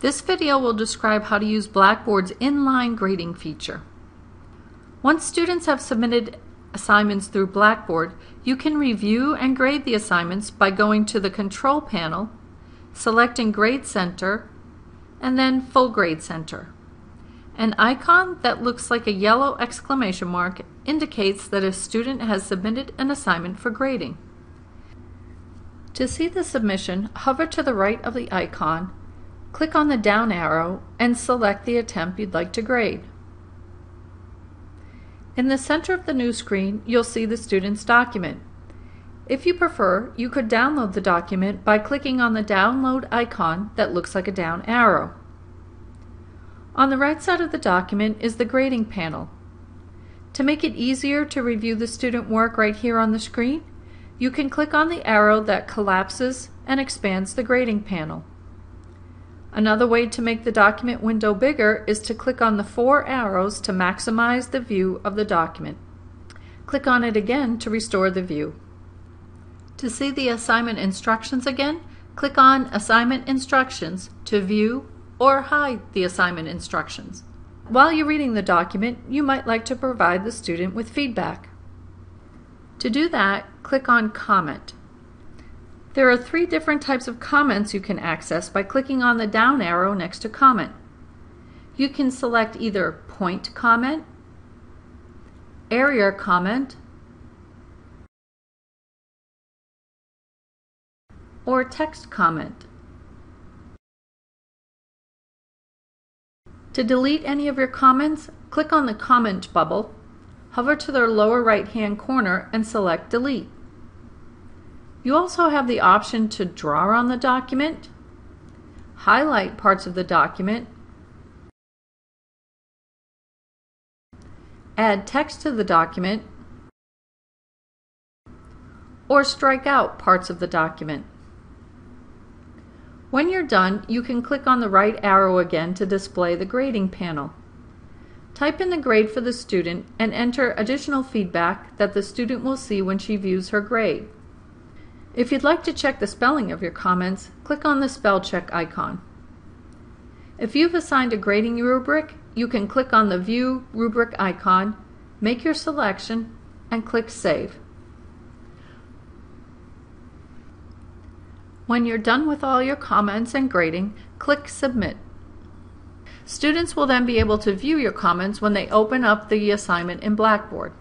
This video will describe how to use Blackboard's inline grading feature. Once students have submitted assignments through Blackboard, you can review and grade the assignments by going to the Control panel, selecting Grade Center, and then Full Grade Center. An icon that looks like a yellow exclamation mark indicates that a student has submitted an assignment for grading. To see the submission, hover to the right of the icon Click on the down arrow and select the attempt you'd like to grade. In the center of the new screen, you'll see the student's document. If you prefer, you could download the document by clicking on the download icon that looks like a down arrow. On the right side of the document is the grading panel. To make it easier to review the student work right here on the screen, you can click on the arrow that collapses and expands the grading panel. Another way to make the document window bigger is to click on the four arrows to maximize the view of the document. Click on it again to restore the view. To see the assignment instructions again, click on Assignment Instructions to view or hide the assignment instructions. While you're reading the document, you might like to provide the student with feedback. To do that, click on Comment. There are three different types of comments you can access by clicking on the down arrow next to comment. You can select either point comment, area comment, or text comment. To delete any of your comments, click on the comment bubble, hover to the lower right hand corner and select delete. You also have the option to draw on the document, highlight parts of the document, add text to the document, or strike out parts of the document. When you're done, you can click on the right arrow again to display the grading panel. Type in the grade for the student and enter additional feedback that the student will see when she views her grade. If you'd like to check the spelling of your comments, click on the spell check icon. If you've assigned a grading rubric, you can click on the View Rubric icon, make your selection, and click Save. When you're done with all your comments and grading, click Submit. Students will then be able to view your comments when they open up the assignment in Blackboard.